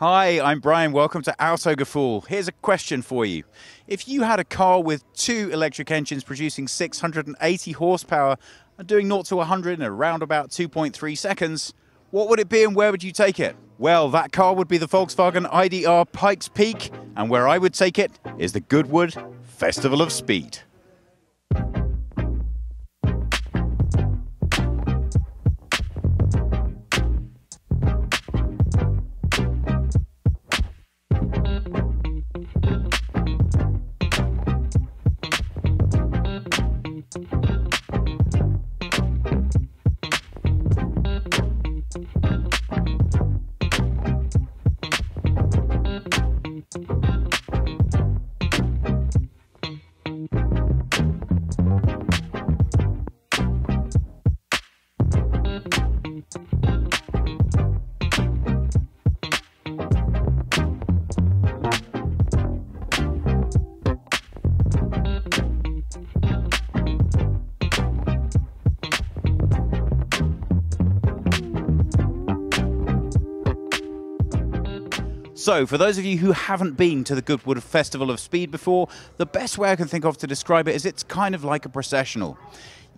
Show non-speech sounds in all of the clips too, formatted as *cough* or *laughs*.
Hi, I'm Brian. Welcome to Auto Autogefühl. Here's a question for you. If you had a car with two electric engines producing 680 horsepower and doing 0 to 100 in around about 2.3 seconds, what would it be and where would you take it? Well, that car would be the Volkswagen IDR Pikes Peak, and where I would take it is the Goodwood Festival of Speed. So, for those of you who haven't been to the Goodwood Festival of Speed before, the best way I can think of to describe it is it's kind of like a processional.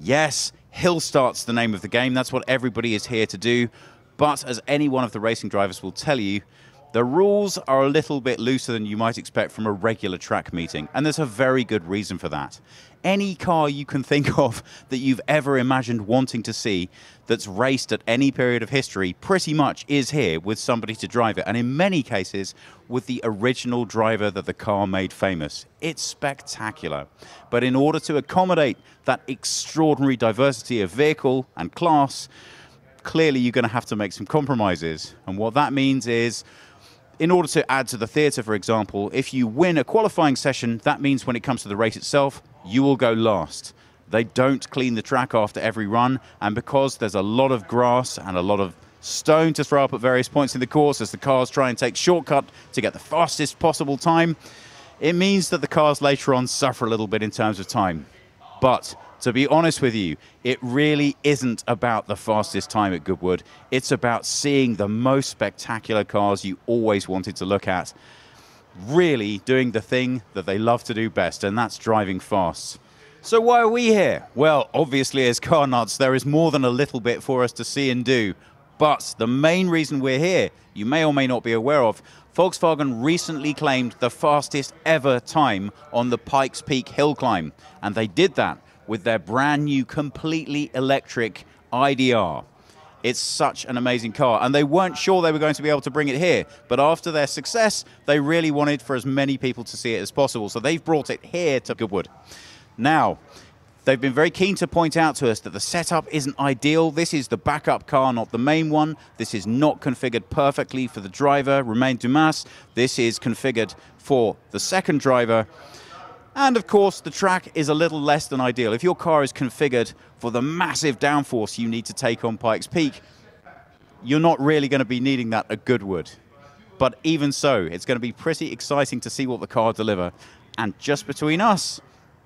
Yes, hill start's the name of the game, that's what everybody is here to do. But as any one of the racing drivers will tell you, the rules are a little bit looser than you might expect from a regular track meeting, and there's a very good reason for that. Any car you can think *laughs* of that you've ever imagined wanting to see that's raced at any period of history pretty much is here with somebody to drive it, and in many cases, with the original driver that the car made famous. It's spectacular. But in order to accommodate that extraordinary diversity of vehicle and class, clearly you're going to have to make some compromises. And what that means is in order to add to the theatre, for example, if you win a qualifying session, that means when it comes to the race itself, you will go last. They don't clean the track after every run, and because there's a lot of grass and a lot of stone to throw up at various points in the course as the cars try and take shortcut to get the fastest possible time, it means that the cars later on suffer a little bit in terms of time. But to be honest with you, it really isn't about the fastest time at Goodwood. It's about seeing the most spectacular cars you always wanted to look at. Really doing the thing that they love to do best, and that's driving fast. So, why are we here? Well, obviously, as car nuts, there is more than a little bit for us to see and do. But the main reason we're here, you may or may not be aware of, Volkswagen recently claimed the fastest ever time on the Pikes Peak hill climb. And they did that with their brand new, completely electric IDR. It's such an amazing car. And they weren't sure they were going to be able to bring it here. But after their success, they really wanted for as many people to see it as possible. So they've brought it here to Goodwood. Now, they've been very keen to point out to us that the setup isn't ideal. This is the backup car, not the main one. This is not configured perfectly for the driver, Romain Dumas. This is configured for the second driver. And of course, the track is a little less than ideal. If your car is configured for the massive downforce you need to take on Pikes Peak, you're not really going to be needing that at Goodwood. But even so, it's going to be pretty exciting to see what the car deliver. And just between us,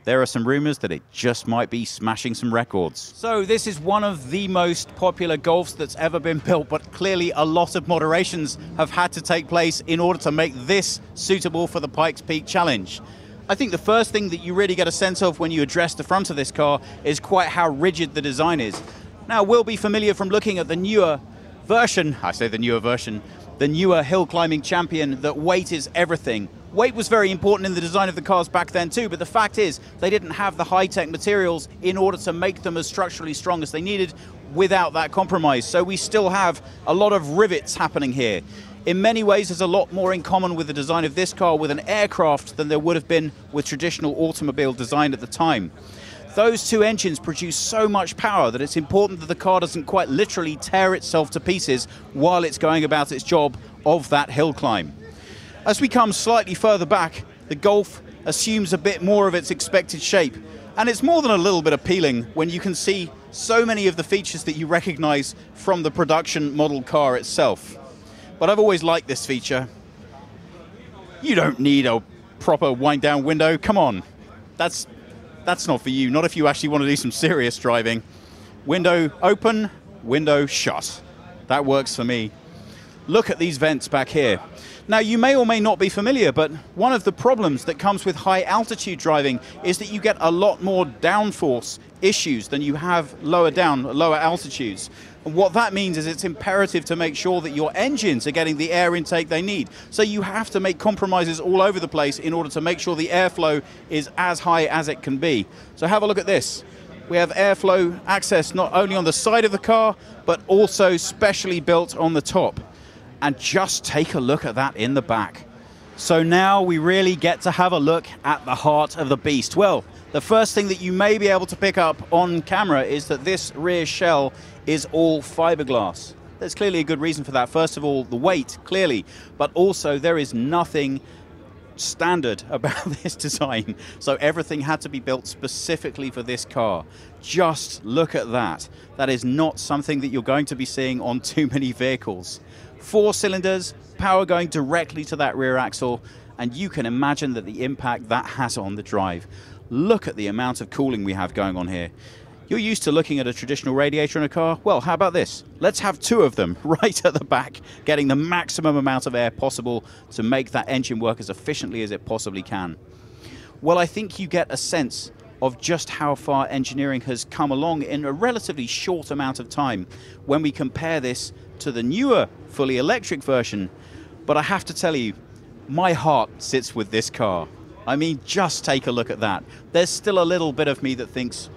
there are some rumors that it just might be smashing some records. So this is one of the most popular Golfs that's ever been built, but clearly a lot of moderations have had to take place in order to make this suitable for the Pikes Peak Challenge. I think the first thing that you really get a sense of when you address the front of this car is quite how rigid the design is. Now, we'll be familiar from looking at the newer version, I say the newer version, the newer hill climbing champion, that weight is everything. Weight was very important in the design of the cars back then too, but the fact is they didn't have the high-tech materials in order to make them as structurally strong as they needed without that compromise. So we still have a lot of rivets happening here in many ways there's a lot more in common with the design of this car with an aircraft than there would have been with traditional automobile design at the time. Those two engines produce so much power that it's important that the car doesn't quite literally tear itself to pieces while it's going about its job of that hill climb. As we come slightly further back, the Golf assumes a bit more of its expected shape. And it's more than a little bit appealing when you can see so many of the features that you recognize from the production model car itself. But I've always liked this feature. You don't need a proper wind down window. Come on. That's that's not for you. Not if you actually want to do some serious driving. Window open, window shut. That works for me. Look at these vents back here. Now, you may or may not be familiar, but one of the problems that comes with high altitude driving is that you get a lot more downforce issues than you have lower down, lower altitudes. And what that means is it's imperative to make sure that your engines are getting the air intake they need. So you have to make compromises all over the place in order to make sure the airflow is as high as it can be. So have a look at this. We have airflow access not only on the side of the car, but also specially built on the top. And just take a look at that in the back. So now we really get to have a look at the heart of the beast. Well, the first thing that you may be able to pick up on camera is that this rear shell is all fiberglass. There's clearly a good reason for that. First of all, the weight, clearly, but also there is nothing standard *laughs* about this design. So everything had to be built specifically for this car. Just look at that. That is not something that you're going to be seeing on too many vehicles. Four cylinders, power going directly to that rear axle, and you can imagine that the impact that has on the drive. Look at the amount of cooling we have going on here. You're used to looking at a traditional radiator in a car? Well, how about this? Let's have two of them *laughs* right at the back, getting the maximum amount of air possible to make that engine work as efficiently as it possibly can. Well, I think you get a sense of just how far engineering has come along in a relatively short amount of time when we compare this to the newer fully electric version. But I have to tell you, my heart sits with this car. I mean, just take a look at that. There's still a little bit of me that thinks,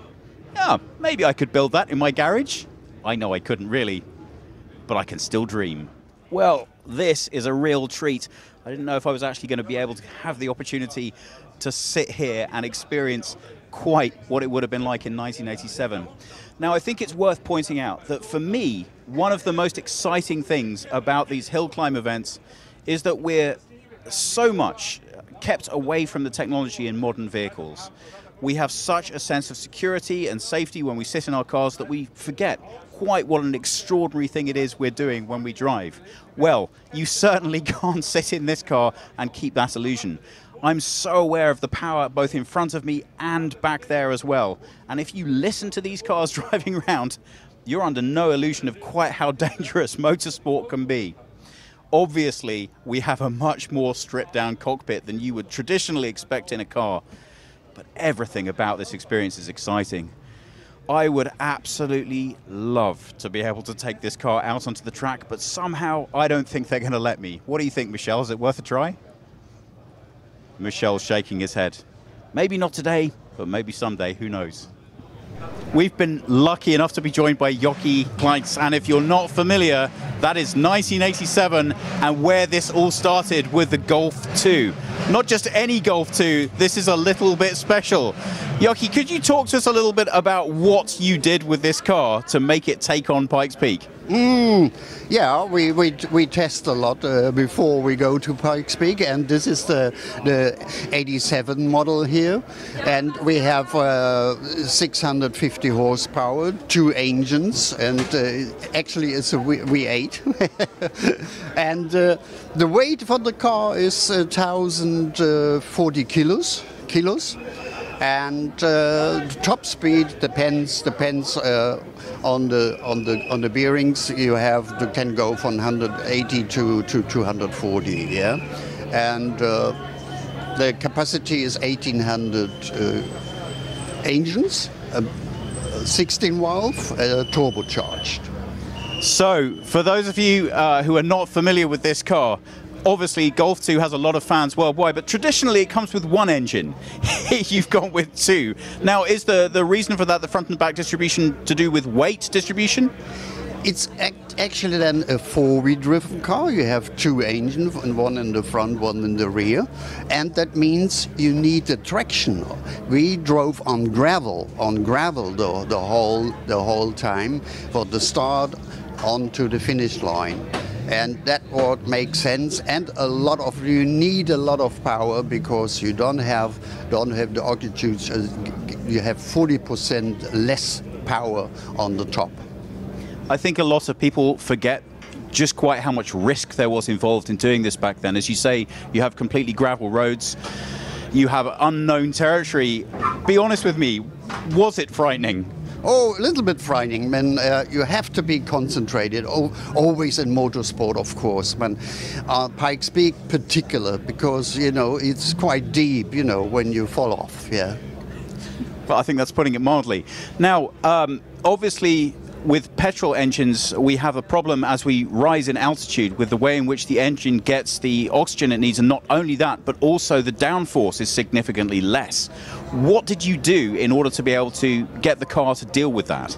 yeah, maybe I could build that in my garage. I know I couldn't really, but I can still dream. Well, this is a real treat. I didn't know if I was actually going to be able to have the opportunity to sit here and experience quite what it would have been like in 1987. Now, I think it's worth pointing out that for me, one of the most exciting things about these hill climb events is that we're so much kept away from the technology in modern vehicles we have such a sense of security and safety when we sit in our cars that we forget quite what an extraordinary thing it is we're doing when we drive. Well, you certainly *laughs* can't sit in this car and keep that illusion. I'm so aware of the power both in front of me and back there as well. And if you listen to these cars *laughs* driving around, you're under no illusion of quite how *laughs* dangerous motorsport can be. Obviously, we have a much more stripped down cockpit than you would traditionally expect in a car but everything about this experience is exciting. I would absolutely love to be able to take this car out onto the track, but somehow I don't think they're going to let me. What do you think, Michelle? Is it worth a try? Michelle's shaking his head. Maybe not today, but maybe someday, who knows? We've been lucky enough to be joined by Jochi Kleint, and if you're not familiar, that is 1987 and where this all started with the Golf 2. Not just any Golf 2, this is a little bit special. Jochi, could you talk to us a little bit about what you did with this car to make it take on Pikes Peak? Mm, yeah, we, we, we test a lot uh, before we go to Pikes Peak, and this is the, the 87 model here. And we have uh, 650 horsepower, two engines, and uh, actually it's a V8. *laughs* and uh, the weight for the car is 1,040 kilos. kilos and uh, top speed depends depends uh, on the on the on the bearings. You have to, can go from 180 to, to 240 yeah? And uh, the capacity is 1800 uh, engines 16 valve uh, turbocharged. So for those of you uh, who are not familiar with this car obviously Golf 2 has a lot of fans worldwide, but traditionally it comes with one engine. *laughs* You've gone with two. Now, is the, the reason for that the front and back distribution to do with weight distribution? It's act actually then a four-wheel driven car. You have two engines, one in the front, one in the rear, and that means you need the traction. We drove on gravel, on gravel the, the whole the whole time, from the start onto the finish line and that would make sense. And a lot of you need a lot of power because you don't have don't have the altitudes uh, you have 40% less power on the top. I think a lot of people forget just quite how much risk there was involved in doing this back then. As you say you have completely gravel roads. You have unknown territory. Be honest with me was it frightening Oh, a little bit frightening, man. Uh, you have to be concentrated. Oh, always in motorsport, of course, man. Uh, Pikes Peak, particular, because you know it's quite deep. You know when you fall off. Yeah. But I think that's putting it mildly. Now, um, obviously, with petrol engines, we have a problem as we rise in altitude with the way in which the engine gets the oxygen it needs, and not only that, but also the downforce is significantly less. What did you do in order to be able to get the car to deal with that?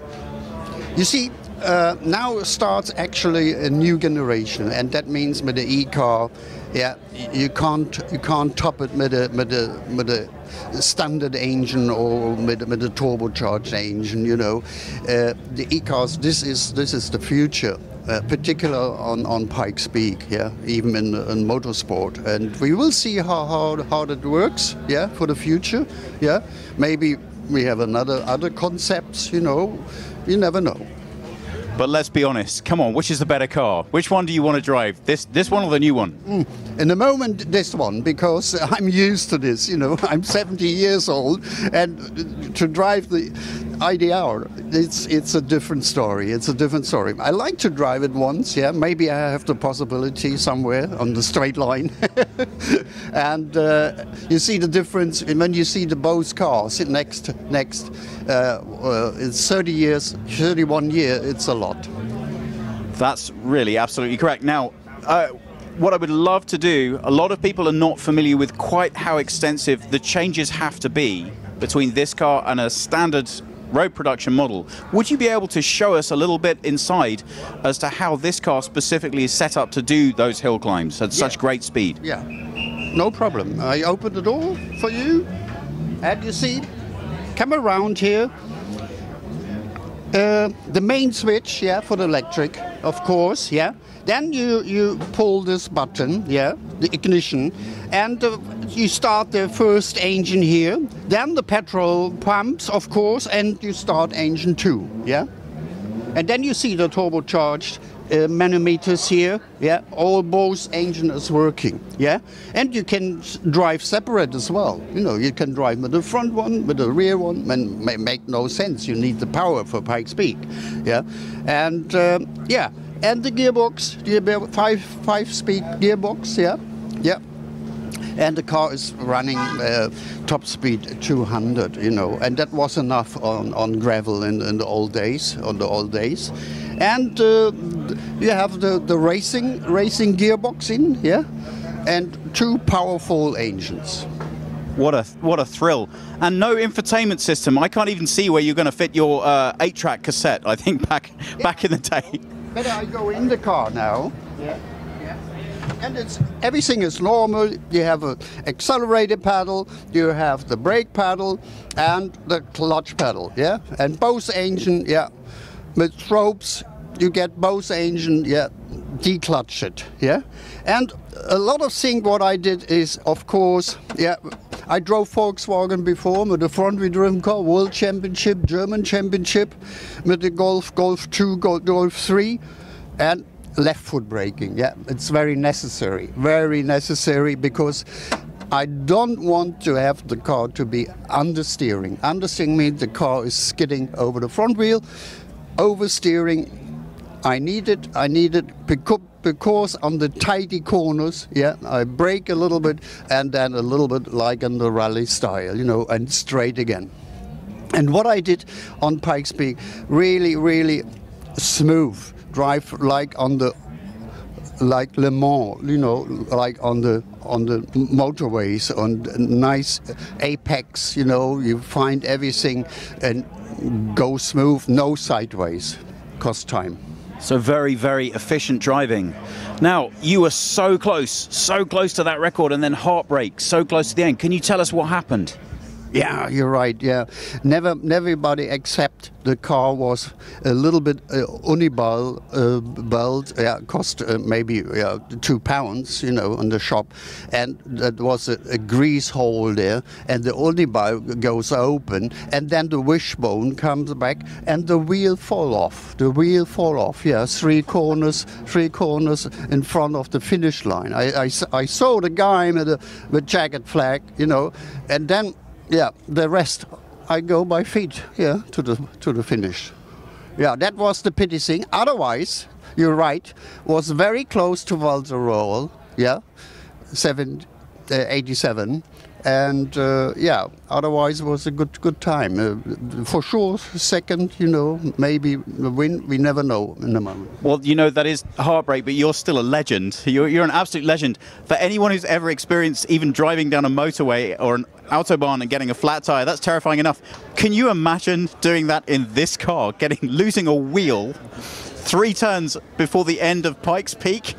You see, uh, now starts actually a new generation, and that means with the e-car, yeah, you can't you can't top it with a with a with a standard engine or with, with a turbocharged engine. You know, uh, the e-cars. This is this is the future. Uh, particular on, on Pikes Peak, yeah, even in, in motorsport, and we will see how, how how that works, yeah, for the future, yeah. Maybe we have another other concepts, you know, you never know. But let's be honest. Come on, which is the better car? Which one do you want to drive? This this one or the new one? Mm. In the moment, this one because *laughs* I'm used to this. You know, *laughs* I'm 70 years old, and to drive the IDR, it's it's a different story. It's a different story. I like to drive it once. Yeah, maybe I have the possibility somewhere on the straight line. *laughs* and uh, you see the difference when you see the both cars next next. Uh, uh, it's 30 years, 31 year. It's a lot. That's really absolutely correct. Now. Uh, what I would love to do, a lot of people are not familiar with quite how extensive the changes have to be between this car and a standard road production model. Would you be able to show us a little bit inside as to how this car specifically is set up to do those hill climbs at yeah. such great speed? Yeah, no problem. I open the door for you, and you see, come around here. Uh, the main switch, yeah, for the electric, of course, yeah. Then you, you pull this button, yeah, the ignition, and uh, you start the first engine here. Then the petrol pumps, of course, and you start engine two, yeah. And then you see the turbocharged uh, manometers here, yeah. All both engine is working, yeah. And you can drive separate as well. You know, you can drive with the front one, with the rear one. And may make no sense. You need the power for Pikes Peak, yeah. And uh, yeah and the gearbox, the five five speed gearbox, yeah, yeah. And the car is running uh, top speed 200, you know, and that was enough on, on gravel in, in the old days, on the old days. And uh, you have the, the racing racing gearbox in, yeah, and two powerful engines. What a what a thrill! And no infotainment system. I can't even see where you're going to fit your uh, eight-track cassette. I think back back in the day. Better I go in the car now. Yeah. And it's everything is normal. You have an accelerator pedal, you have the brake pedal, and the clutch pedal. Yeah. And both engine, yeah, with ropes, you get both engine, yeah, declutch it. Yeah. And a lot of things what I did is, of course, yeah, I drove Volkswagen before with a front-wheel driven car, World Championship, German Championship, with the Golf, Golf 2, Golf, Golf 3, and left foot braking. Yeah, it's very necessary, very necessary because I don't want to have the car to be understeering. Understeering means the car is skidding over the front wheel. Oversteering, I need it. I need it because on the tighty corners, yeah, I brake a little bit and then a little bit like in the rally style, you know, and straight again. And what I did on Pikes Peak, really, really smooth drive like on the like Le Mans, you know, like on the on the motorways, on nice apex, you know, you find everything and go smooth, no sideways, cost time. So very, very efficient driving. Now, you were so close, so close to that record, and then heartbreak, so close to the end. Can you tell us what happened? Yeah, you're right. Yeah, never, everybody except the car was a little bit uh, uniball uh, belt. Yeah, cost uh, maybe yeah, two pounds, you know, in the shop, and that was a, a grease hole there, and the uniball goes open, and then the wishbone comes back, and the wheel fall off. The wheel fall off. Yeah, three corners, three corners in front of the finish line. I, I, I saw the guy with the with jacket flag, you know, and then yeah, the rest I go by feet yeah to the to the finish. Yeah, that was the pity thing. Otherwise, you're right, was very close to Walsrol. Yeah, seven, uh, 87 and uh, yeah, otherwise it was a good good time. Uh, for sure, second, you know, maybe the win. We never know in the moment. Well, you know that is heartbreak, but you're still a legend. You're, you're an absolute legend. For anyone who's ever experienced even driving down a motorway or an autobahn and getting a flat tire, that's terrifying enough. Can you imagine doing that in this car, getting losing a wheel three turns before the end of Pikes Peak?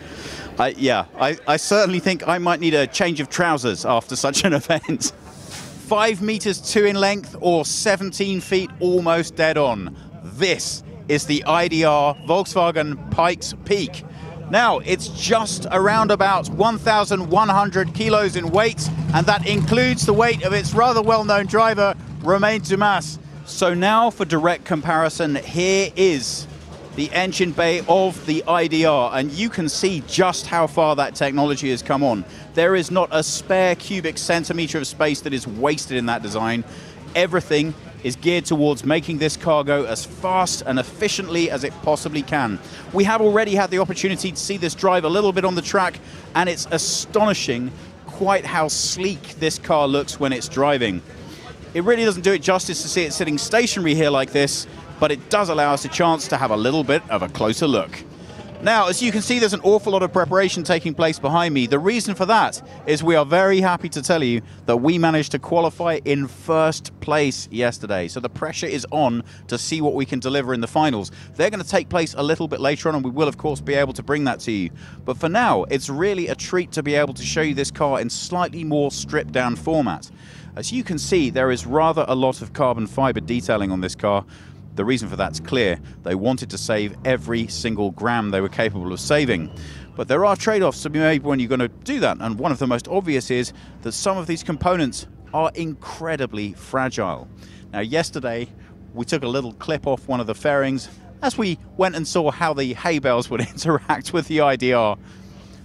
I, yeah, I, I certainly think I might need a change of trousers after such an *laughs* event. Five meters two in length or 17 feet almost dead on. This is the IDR Volkswagen Pikes Peak. Now, it's just around about 1,100 kilos in weight, and that includes the weight of its rather well-known driver, Romain Dumas. So now for direct comparison, here is the engine bay of the IDR, and you can see just how far that technology has come on. There is not a spare cubic centimeter of space that is wasted in that design. Everything is geared towards making this car go as fast and efficiently as it possibly can. We have already had the opportunity to see this drive a little bit on the track, and it's astonishing quite how sleek this car looks when it's driving. It really doesn't do it justice to see it sitting stationary here like this, but it does allow us a chance to have a little bit of a closer look. Now, as you can see, there's an awful lot of preparation taking place behind me. The reason for that is we are very happy to tell you that we managed to qualify in first place yesterday. So the pressure is on to see what we can deliver in the finals. They're going to take place a little bit later on, and we will, of course, be able to bring that to you. But for now, it's really a treat to be able to show you this car in slightly more stripped down format. As you can see, there is rather a lot of carbon fiber detailing on this car, the reason for that's clear. They wanted to save every single gram they were capable of saving. But there are trade-offs to be made when you're going to do that, and one of the most obvious is that some of these components are incredibly fragile. Now, yesterday, we took a little clip off one of the fairings as we went and saw how the hay bales would *laughs* interact with the IDR.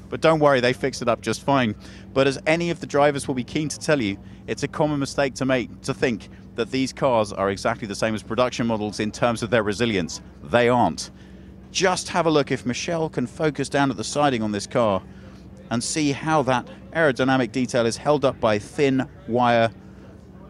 But don't worry, they fixed it up just fine. But as any of the drivers will be keen to tell you, it's a common mistake to make to think that these cars are exactly the same as production models in terms of their resilience. They aren't. Just have a look if Michelle can focus down at the siding on this car and see how that aerodynamic detail is held up by thin wire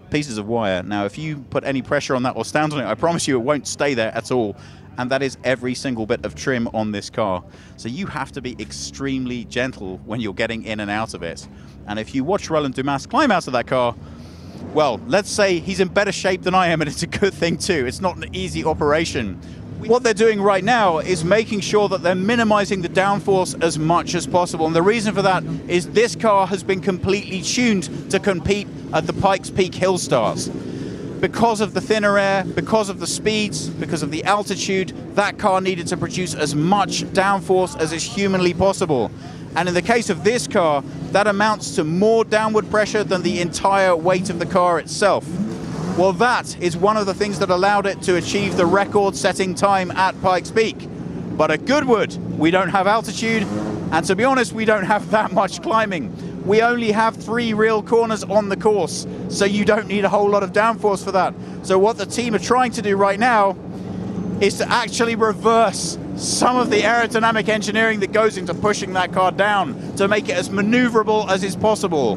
pieces of wire. Now, if you put any pressure on that or stand on it, I promise you it won't stay there at all. And that is every single bit of trim on this car. So you have to be extremely gentle when you're getting in and out of it. And if you watch Romain Dumas climb out of that car, well, let's say he's in better shape than I am, and it's a good thing too. It's not an easy operation. What they're doing right now is making sure that they're minimizing the downforce as much as possible. And the reason for that is this car has been completely tuned to compete at the Pikes Peak Hill Starts. Because of the thinner air, because of the speeds, because of the altitude, that car needed to produce as much downforce as is humanly possible. And in the case of this car, that amounts to more downward pressure than the entire weight of the car itself. Well, that is one of the things that allowed it to achieve the record-setting time at Pikes Peak. But at Goodwood, we don't have altitude, and to be honest, we don't have *laughs* that much climbing. We only have three real corners on the course, so you don't need a whole lot of downforce for that. So what the team are trying to do right now is to actually reverse some of the aerodynamic engineering that goes into pushing that car down to make it as maneuverable as is possible.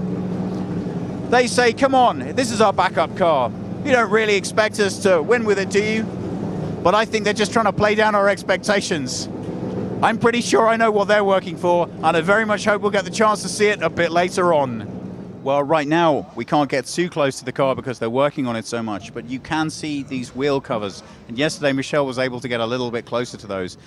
They say, come on, this is our backup car. You don't really expect us to win with it, do you? But I think they're just trying to play down our expectations. I'm pretty sure I know what they're working for, and I very much hope we'll get the chance to see it a bit later on. Well, right now, we can't get too close to the car because they're working on it so much, but you can see these wheel covers. And yesterday, Michelle was able to get a little bit closer to those.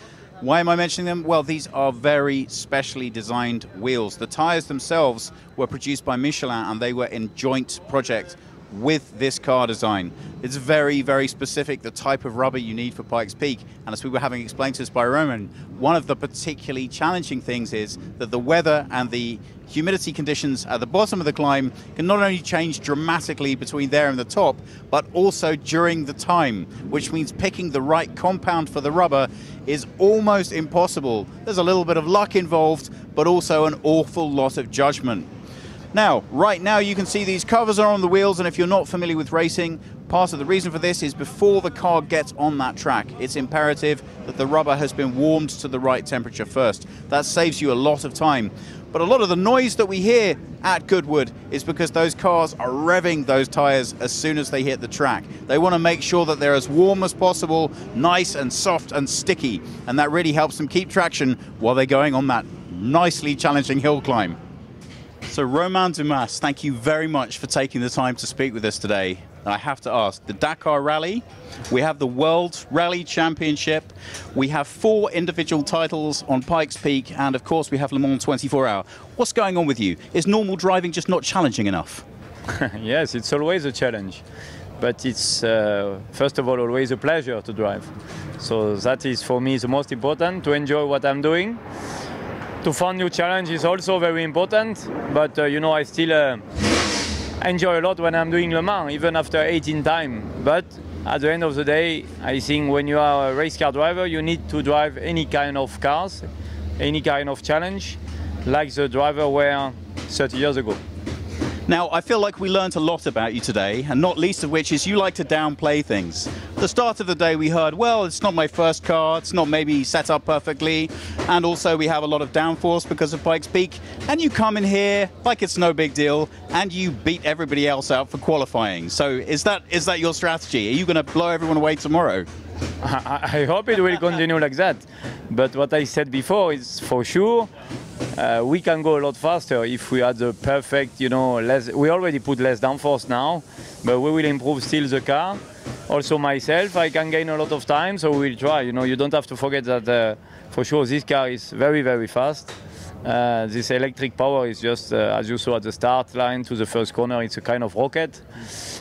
Why am I mentioning them? Well, these are very specially designed wheels. The tires themselves were produced by Michelin and they were in joint project with this car design. It's very, very specific, the type of rubber you need for Pikes Peak. And as we were having explained to us by Romain, one of the particularly challenging things is that the weather and the humidity conditions at the bottom of the climb can not only change dramatically between there and the top, but also during the time, which means picking the right compound for the rubber is almost impossible. There's a little bit of luck involved, but also an awful lot of judgment. Now, right now you can see these covers are on the wheels, and if you're not familiar with racing, Part of the reason for this is before the car gets on that track, it's imperative that the rubber has been warmed to the right temperature first. That saves you a lot of time. But a lot of the noise that we hear at Goodwood is because those cars are revving those tyres as soon as they hit the track. They want to make sure that they're as warm as possible, nice and soft and sticky, and that really helps them keep traction while they're going on that nicely challenging hill climb. So Romain Dumas, thank you very much for taking the time to speak with us today. I have to ask, the Dakar Rally, we have the World Rally Championship, we have four individual titles on Pikes Peak, and of course we have Le Mans 24 Hour. What's going on with you? Is normal driving just not challenging enough? *laughs* yes, it's always a challenge. But it's, uh, first of all, always a pleasure to drive. So that is, for me, the most important, to enjoy what I'm doing to find new challenge is also very important. But uh, you know, I still uh, enjoy a lot when I'm doing Le Mans, even after 18 time. But at the end of the day, I think when you are a race car driver, you need to drive any kind of cars, any kind of challenge, like the driver were 30 years ago. Now, I feel like we learned a lot about you today, and not least of which is you like to downplay things. At the start of the day, we heard, well, it's not my first car, it's not maybe set up perfectly, and also we have a lot of downforce because of Pikes Peak, and you come in here like it's no big deal, and you beat everybody else out for qualifying. So is that is that your strategy? Are you going to blow everyone away tomorrow? *laughs* I hope it will continue like that. But what I said before is for sure uh, we can go a lot faster if we had the perfect, you know, less. We already put less downforce now, but we will improve still the car. Also myself, I can gain a lot of time, so we'll try. You know, you don't have to forget that uh, for sure this car is very, very fast. Uh, this electric power is just, uh, as you saw at the start line to the first corner, it's a kind of rocket.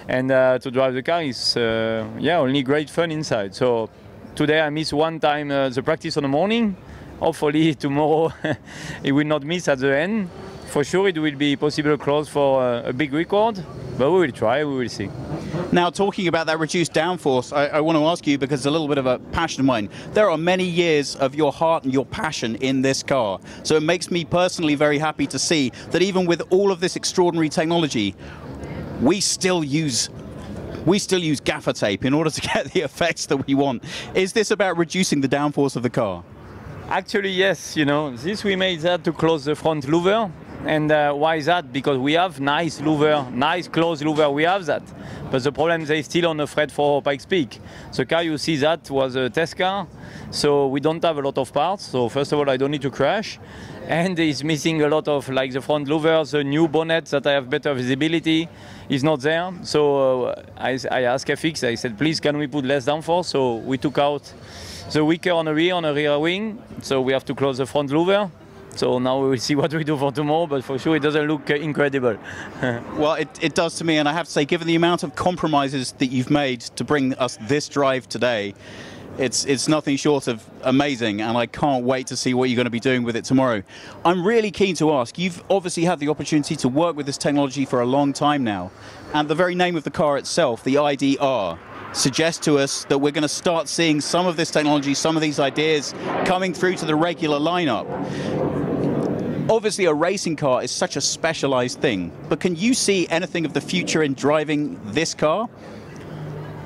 And uh, to drive the car is, uh, yeah, only great fun inside. So today I missed one time uh, the practice on the morning. Hopefully *laughs* tomorrow *laughs* it will not miss at the end. For sure it will be possible close for a big record, but we will try, we will see. Now, talking about that reduced downforce, I, I, want to ask you because it's a little bit of a passion of mine. There are many years of your heart and your passion in this car. So it makes me personally very happy to see that even with all of this extraordinary technology, we still use we still use gaffer tape in order to *laughs* get the effects that we want. Is this about reducing the downforce of the car? Actually, yes. You know, this we made that to close the front louver and uh, why is that? Because we have nice louver, nice closed louver, we have that. But the problem is still on the Fred for Pikes Peak. The car you see that was a test car, so we don't have a lot of parts. So first of all, I don't need to crash. And it's missing a lot of like the front louver, the new bonnet that I have better visibility is not there. So uh, I, I asked FX, I said, please can we put less downforce? So we took out the wicker on the rear, on the rear wing. So we have to close the front louver. So now we will see what we do for tomorrow, but for sure it doesn't look uh, incredible. *laughs* well, it, it does to me, and I have to say, given the amount of compromises that you've made to bring us this drive today, it's it's nothing short of amazing, and I can't wait to see what you're going to be doing with it tomorrow. I'm really keen to ask. You've obviously had the opportunity to work with this technology for a long time now, and the very name of the car itself, the IDR, suggests to us that we're going to start seeing some of this technology, some of these ideas coming through to the regular lineup obviously a racing car is such a specialized thing, but can you see anything of the future in driving this car?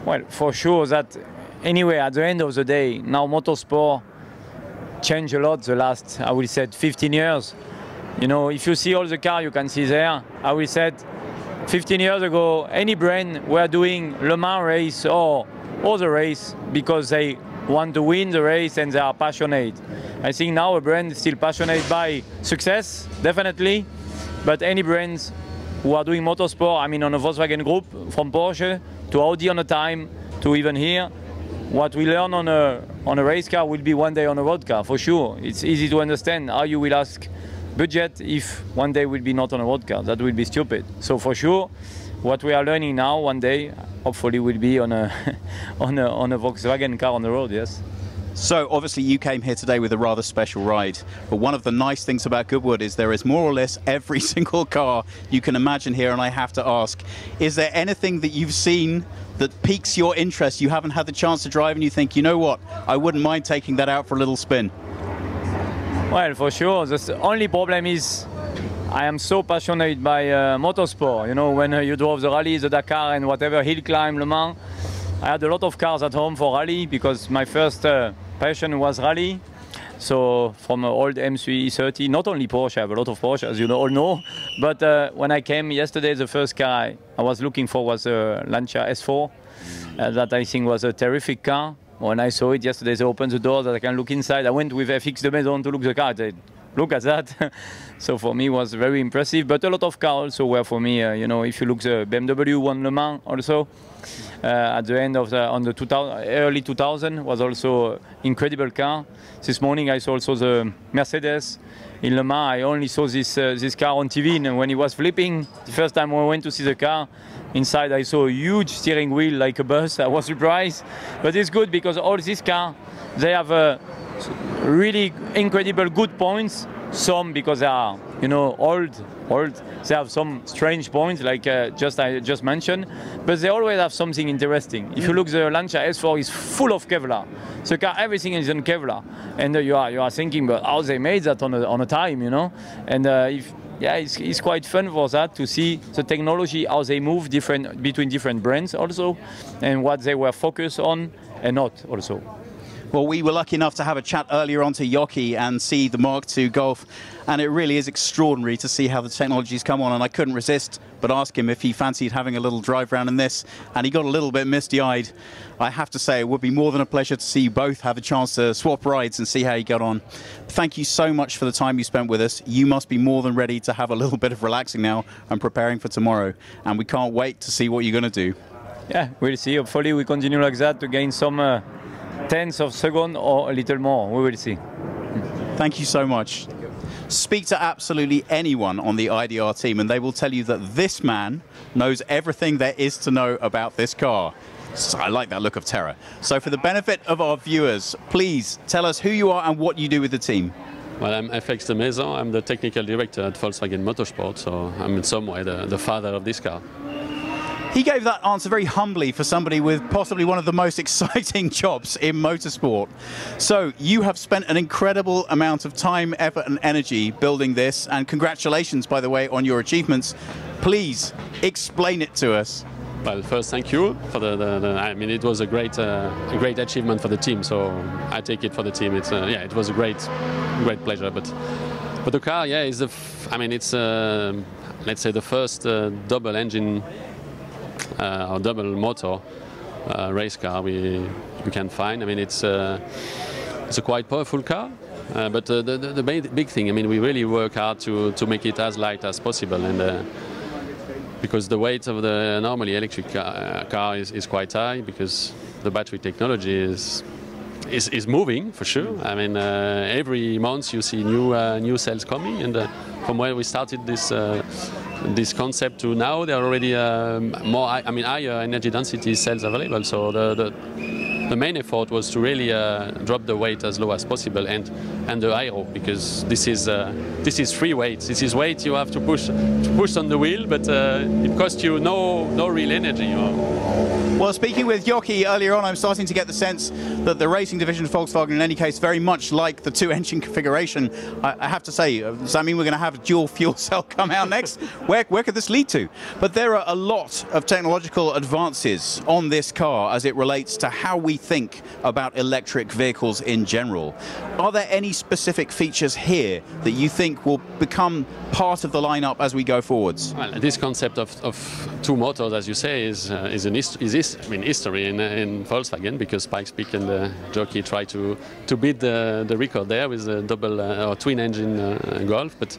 Well, for sure that anyway, at the end of the day, now motorsport changed a lot the last, I will say, 15 years. You know, if you see all the car you can see there, I will say 15 years ago, any brand were doing Le Mans race or other race because they want to win the race and they are passionate. I think now a brand is still passionate by success, definitely, but any brands who are doing motorsport, I mean on a Volkswagen group, from Porsche to Audi on a time to even here, what we learn on a, on a race car will be one day on a road car, for sure. It's easy to understand how you will ask budget if one day we will be not on a road car. That will be stupid. So for sure, what we are learning now, one day, hopefully we'll be on a, *laughs* on a, on a Volkswagen car on the road, yes. So obviously you came here today with a rather special ride, but one of the nice things about Goodwood is there is more or less every *laughs* single car you can imagine here, and I have to ask, is there anything that you've seen that piques your interest you haven't had the chance to drive and you think, you know what, I wouldn't mind taking that out for a little spin? Well, for sure. The only problem is I am so passionate by uh, motorsport. You know, when uh, you drove the rally, the Dakar, and whatever hill climb, Le Mans, I had a lot of cars at home for rally because my first uh, passion was rally. So from an old M3 E30, not only Porsche, I have a lot of Porsche, as you all know. But uh, when I came yesterday, the first car I, I was looking for was a Lancia S4. Uh, that I think was a terrific car. When I saw it yesterday, they opened the door that I can look inside. I went with FX Demaison to look the car. Said, look at that. *laughs* so for me, was very impressive. But a lot of cars also were for me, uh, you know, if you look the BMW won Le Mans also. Uh, at the end of the on the 2000, early 2000 was also incredible car. This morning I saw also the Mercedes in Le Mans. I only saw this uh, this car on TV and when he was flipping. The first time I went to see the car, inside I saw a huge steering wheel like a bus. I was *laughs* surprised, but it's good because all these cars they have uh, really incredible good points. Some because they are you know old, old. They have some strange points like uh, just I just mentioned, but they always have something interesting. If you look, the Lancia S4 is full of Kevlar. The car, everything is in Kevlar, and uh, you are you are thinking, but how they made that on a, on a time, you know? And uh, if yeah, it's, it's quite fun for that to see the technology how they move different between different brands also, and what they were focused on and not also. Well, we were lucky enough to have a chat earlier on to Jochi and see the Mark II Golf, and it really is extraordinary to see how the technology's come on. And I couldn't resist but ask him if he fancied having a little drive around in this, and he got a little bit misty-eyed. I have to say, it would be more than a pleasure to see you both have a chance to swap rides and see how you got on. Thank you so much for the time you spent with us. You must be more than ready to have a little bit of relaxing now and preparing for tomorrow, and we can't wait to see what you're going to do. Yeah, we'll see. Hopefully, we continue like that to gain some. Uh tenths of second or a little more. We will see. Thank you so much. Speak to absolutely anyone on the IDR team, and they will tell you that this man knows everything there is to know about this car. So I like that look of terror. So, for the benefit of our viewers, please tell us who you are and what you do with the team. Well, I'm FX Demaison. I'm the technical director at Volkswagen Motorsport, so I'm in some way the, the father of this car. He gave that answer very humbly for somebody with possibly one of the most *laughs* exciting jobs in motorsport. So you have spent an incredible amount of time, effort and energy building this and congratulations by the way on your achievements. Please explain it to us. Well, first, thank you for the. the, the I mean, it was a great, uh, a great achievement for the team. So I take it for the team. It's uh, yeah, it was a great, great pleasure. But, but the car, yeah, is the. I mean, it's uh, let's say the first uh, double engine uh, or double motor uh, race car we we can find. I mean, it's uh, it's a quite powerful car. Uh, but uh, the, the, the big thing, I mean, we really work hard to, to make it as light as possible, and uh, because the weight of the normally electric car, car is, is quite high, because the battery technology is is, is moving for sure. I mean, every month you see new new cells coming, and from where we started this this concept to now there are already um, more I mean higher energy density cells available so the, the, the main effort was to really uh, drop the weight as low as possible and and the aero because this is uh, this is free weight this is weight you have to push to push on the wheel but uh, it costs you no no real energy you know? Well, speaking with Jochi earlier on, I'm starting to get the sense that the racing division of Volkswagen, in any case, very much like the two-engine configuration. I, I, have to say, uh, does that mean we're going to have a dual fuel *laughs* cell come out next? where, where could this lead to? But there are a lot of technological advances on this car as it relates to how we think about electric vehicles in general. Are there any specific features here that you think will become part of the lineup as we go forwards? Well, this concept of, of two motors, as you say, is, uh, is, an is I mean, history in, in Volkswagen because Pikes Peak and the Jochi tried to, to beat the, the record there with a double uh, or twin engine uh, Golf. But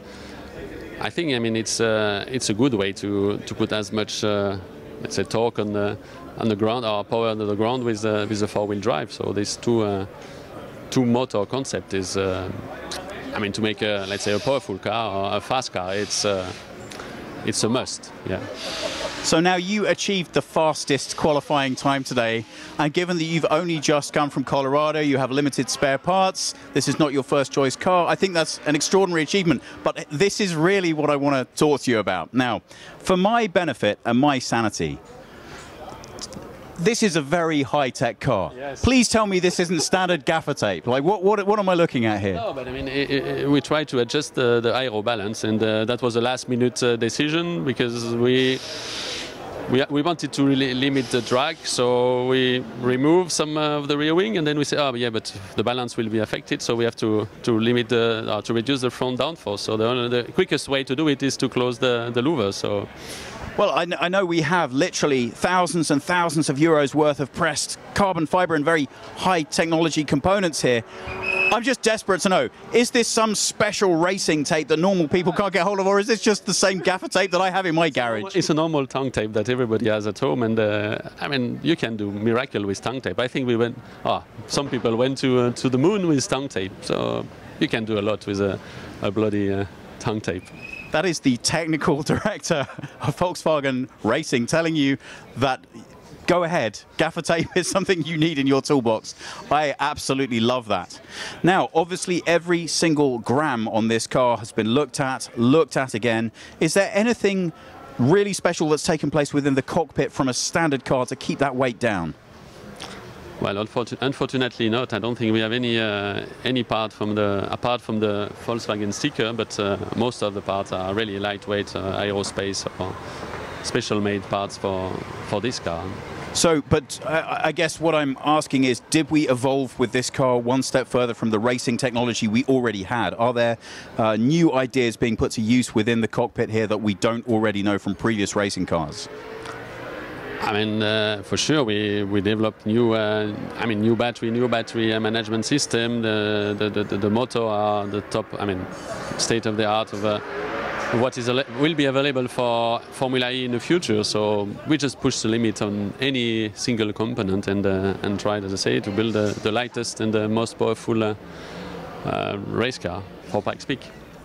I think I mean it's uh, it's a good way to, to put as much uh, let's say torque on the on the ground or power on the ground with uh, with the four wheel drive. So this two uh, two motor concept is I mean to make a let's say a powerful car or a fast car. It's it's a must. Yeah. So now you achieved the fastest qualifying time today, and given that you've only just come from Colorado, you have limited spare parts, this is not your first choice car, I think that's an extraordinary achievement, but this is really what I want to talk to you about. Now, for my benefit and my sanity, this is a very high-tech car. Yes. Please tell me this isn't standard gaffer tape. Like, what, what, what am I looking at here? No, but I mean, i i we tried to adjust the, the aero balance, and uh, that was a last-minute uh, decision because we, we we wanted to really limit the drag, so we remove some of the rear wing, and then we say, oh yeah, but the balance will be affected, so we have to to limit the uh, to reduce the front downforce. So the, only- the quickest way to do it is to close the the louver. So. Well, I, I know we have literally thousands and thousands of euros worth of pressed carbon fiber and very high technology components here. I'm just desperate to know, is this some special racing tape that normal people can't get hold of, or is this just the same gaffer tape that I have in my garage? It's a normal tongue tape that everybody has at home, and uh, I mean, you can do miracle with tongue tape. I think we went. Ah, some people went to uh, to the moon with tongue tape, so you can do a lot with a, a bloody uh, tongue tape. That is the technical *laughs* director of Volkswagen Racing telling you that go ahead, gaffer tape is *laughs* something you need in your toolbox. I absolutely love that. Now, obviously, every single gram on this car has been looked at, looked at again. Is there anything really special that's taken place within the cockpit from a standard car to keep that weight down? Well, unfortu- unfortunately not. I don't think we have any uh, any part from the apart from the Volkswagen sticker, but uh, most of the parts are really lightweight uh, aerospace or special made parts for for this car. So, but uh, I guess what I'm asking is, did we evolve with this car one step further from the racing technology we already had? Are there uh, new ideas being put to use within the cockpit here that we don't already know from previous racing cars? I mean, uh, for sure, we, we developed new, uh, I mean, new battery, new battery uh, management system. The, the, the, the, motor are the top, I mean, state of the art of uh, what is will be available for Formula E in the future. So we just push the limit on any single component and uh, and tried, as I say, to build the, lightest and the most powerful uh, race car for Pikes Peak.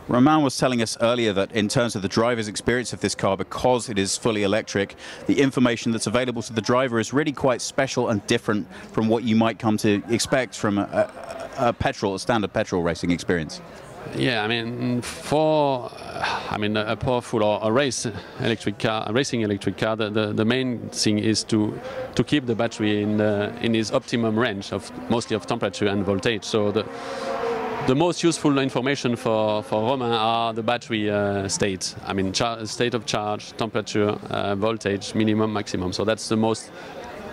Romain was telling us earlier that in terms of the driver's experience of this car, because it is fully electric, the information that's available to the driver is really quite special and different from what you might come to expect from a, a, a petrol, a standard petrol racing experience. Yeah, I mean, for I mean a powerful or a race electric car, a racing electric car, the, the, the main thing is to to keep the battery in the, in its optimum range of mostly of temperature and voltage. So the the most useful information for, for Romain are the battery uh, state. I mean, state of charge, temperature, uh, voltage, minimum, maximum. So that's the most,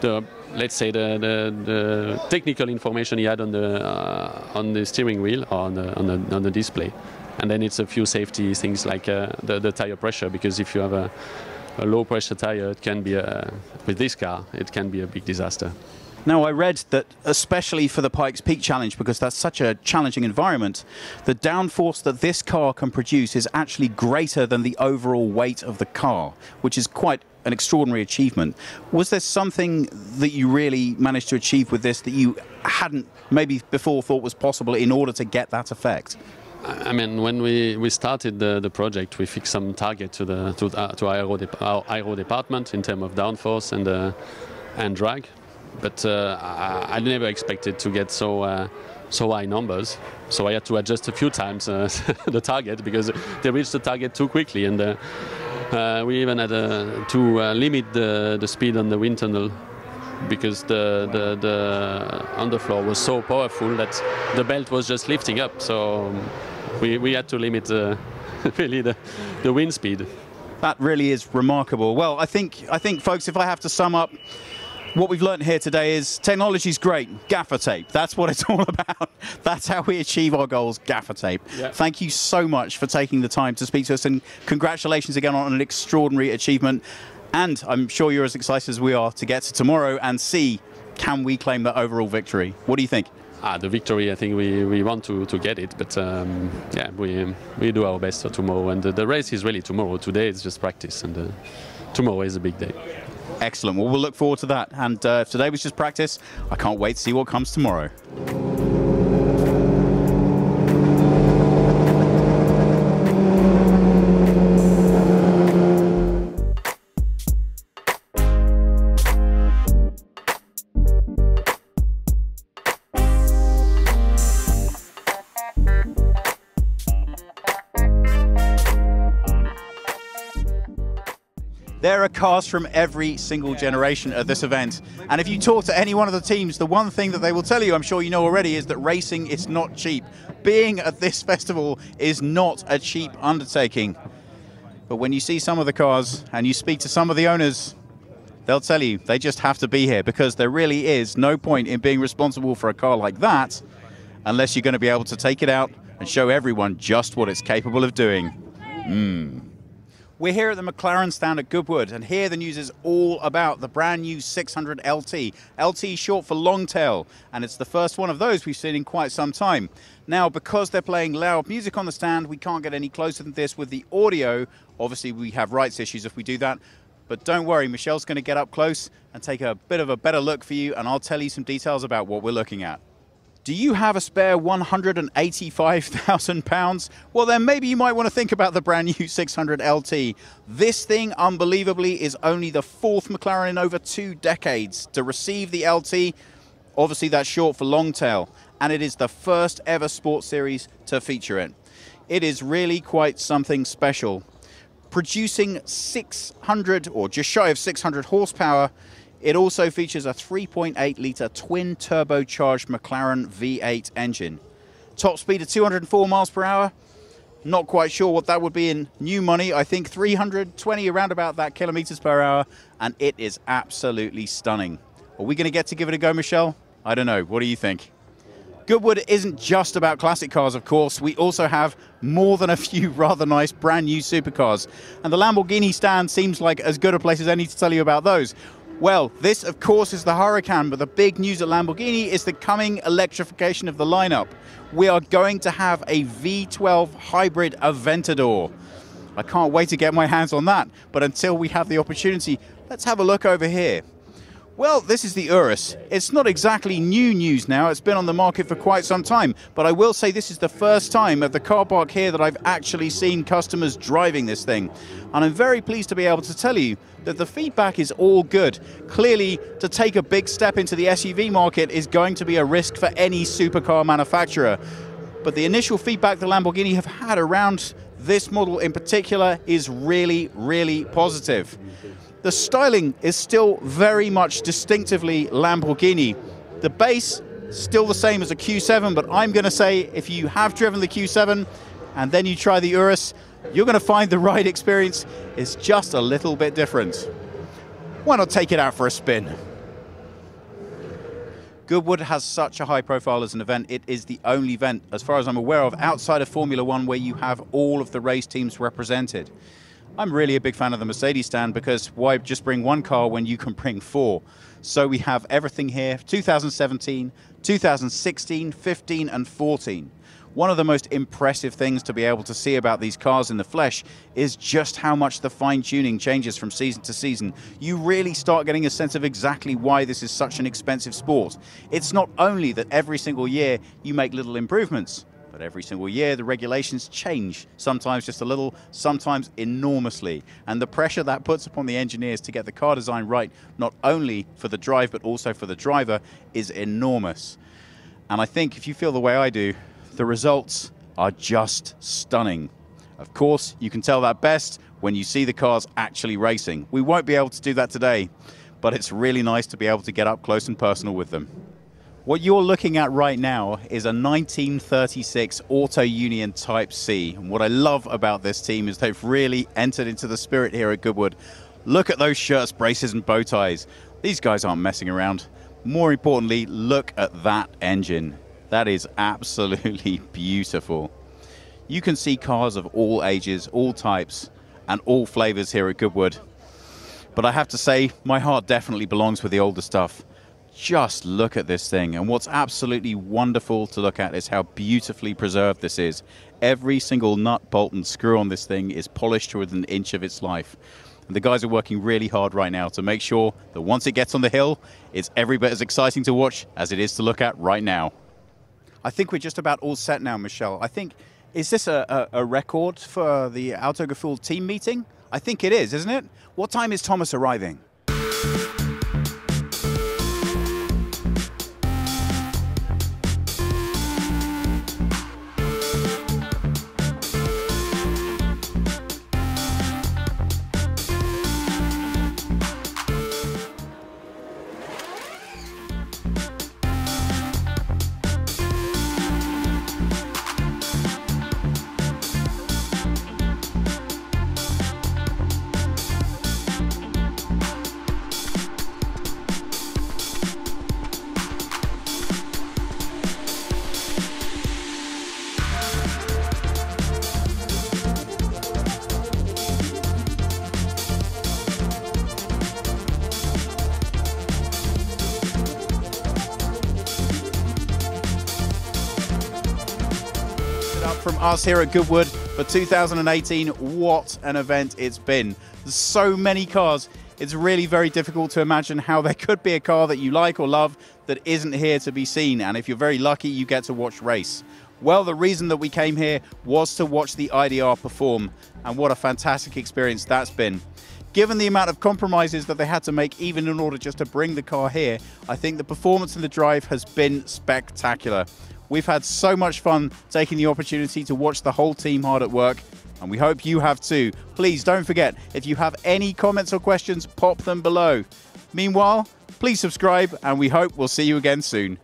the let's say the, the, the technical information he had on the uh, on the steering wheel or on the, on the on the display. And then it's a few safety things like uh, the, the tire pressure because if you have a, a low pressure tire, it can be a, with this car, it can be a big disaster. Now, I read that, especially for the Pikes Peak Challenge, because that's such a challenging environment, the downforce that this car can produce is actually greater than the overall weight of the car, which is quite an extraordinary achievement. Was there something that you really managed to achieve with this that you hadn't maybe before thought was possible in order to get that effect? I mean, when we, we started the, the project, we fixed some target to the to, uh, to aero dep- our aero department in terms of downforce and uh, and drag, but uh, I, I never expected to get so uh, so high numbers. So I had to adjust a few times uh, *laughs* the target because they reached the target too quickly, and uh, uh, we even had uh, to limit the, the speed on the wind tunnel because the, the, the underfloor was so powerful that the belt was just lifting up. So um, we, we had to limit *laughs* really the, the wind speed. That really is remarkable. Well, I think, I think, folks, if I have to sum up, what we've learned here today is technology's great. Gaffer tape. That's what it's *laughs* all about. That's how we achieve our goals. Gaffer tape. Yeah. Thank you so much for taking the time to speak to us, and congratulations again on an extraordinary achievement. And I'm sure you're as excited as we are to get to tomorrow and see can we claim that overall victory. What do you think? Ah, the victory, I think we, we want to, to get it, but um, yeah, we, we do our best for tomorrow. And the, the race is really tomorrow. Today is just practice, and uh, tomorrow is a big day. Excellent. Well, we'll look forward to that. And uh, if today was just practice, I can't wait to see what comes tomorrow. There are cars from every single generation at this event. And if you talk to any one of the teams, the one thing that they will tell you, I'm sure you know already, is that racing is not cheap. Being at this *laughs* festival is not a cheap undertaking. But when you see some of the cars and you speak to some of the owners, they'll tell you they just have to be here because there really is no point in being responsible for a car like that unless you're going to be able to take it out and show everyone just what it's capable of doing. Mm. We're here at the McLaren stand at Goodwood, and here the news is all about the brand new 600 LT. LT short for long tail, and it's the first one of those we've seen in quite some time. Now, because they're playing loud music on the stand, we can't get any closer than this with the audio. Obviously, we have rights issues if we do that. But don't worry, Michelle's going to get up close and take a bit of a better look for you, and I'll tell you some details about what we're looking at. Do you have a spare £185,000? Well, then maybe you might want to think about the brand new 600 LT. This thing, unbelievably, is only the fourth McLaren in over two decades to receive the LT. Obviously, that's short for long tail, and it is the first ever sports series to feature it. It is really quite something special. Producing 600 or just shy of 600 horsepower it also features a 3.8 litre twin turbocharged McLaren V8 engine. Top speed of 204 miles per hour. Not quite sure what that would be in new money. I think 320 around about that kilometers per hour, and it is absolutely stunning. Are we going to get to give it a go, Michelle? I don't know. What do you think? Goodwood isn't just about classic cars, of course. We also have more than a few *laughs* rather nice brand new supercars. And the Lamborghini stand seems like as good a place as any to tell you about those. Well, this, of course, is the Huracan, but the big news at Lamborghini is the coming electrification of the lineup. We are going to have a V12 hybrid Aventador. I can't wait to get my hands on that, but until we have the opportunity, let's have a look over here. Well, this is the Urus. It's not exactly new news now. It's been on the market for quite some time. But I will say this is the first time at the car park here that I've actually seen customers driving this thing. And I'm very pleased to be able to tell you that the feedback is all good. Clearly, to take a big step into the SUV market is going to be a risk for any supercar manufacturer. But the initial feedback the Lamborghini have had around this model in particular is really, really positive. The styling is still very much distinctively Lamborghini. The base, still the same as a Q7, but I'm going to say if you have driven the Q7 and then you try the Urus, you're going to find the *laughs* ride experience is just a little bit different. Why not take it out for a spin? Goodwood has such a high profile as an event. It is the only event, as far as I'm aware of, outside of Formula One where you have all of the race teams represented. I'm really a big fan of the Mercedes stand because why just bring one car when you can bring four? So we have everything here 2017, 2016, 15, and 14. One of the most impressive things to be able to see about these cars in the flesh is just how much the fine tuning changes from season to season. You really start getting a sense of exactly why this is such an expensive sport. It's not only that every single year you make little improvements, but every single year, the regulations change, sometimes just a little, sometimes enormously. And the pressure that puts upon the engineers to get the car design right, not only for the drive, but also for the driver, is enormous. And I think if you feel the way I do, the results are just stunning. Of course, you can tell that best when you see the cars actually racing. We won't be able to do that today, but it's really nice to be able to get up close and personal with them. What you're looking at right now is a 1936 Auto Union Type C. And what I love about this team is they've really entered into the spirit here at Goodwood. Look at those shirts, braces, and bow ties. These guys aren't messing around. More importantly, look at that engine. That is absolutely *laughs* beautiful. You can see cars of all ages, all types, and all flavors here at Goodwood. But I have to say, my heart definitely belongs with the older stuff just look at this thing. And what's absolutely wonderful to look at is how beautifully preserved this is. Every single nut, bolt, and screw on this thing is polished within an inch of its life. And the guys are working really hard right now to make sure that once it gets on the hill, it's every bit as exciting to watch as it is to look at right now. I think we're just about all set now, Michelle. I think, is this a, a, a record for the Autogefühl team meeting? I think it is, isn't it? What time is Thomas arriving? Us here at Goodwood for 2018. What an event it's been. There's so many cars. It's really very difficult to imagine how *laughs* there could be a car that you like or love that isn't here to be seen. And if you're very lucky, you get to watch race. Well, the reason that we came here was to watch the IDR perform. And what a fantastic experience that's been. Given the amount of compromises that they had to make even in order just to bring the car here, I think the performance in the drive has been spectacular. We've had so much fun taking the opportunity to watch the whole team hard at work, and we hope you have too. Please don't forget, if you have any comments or questions, pop them below. Meanwhile, please subscribe, and we hope we'll see you again soon.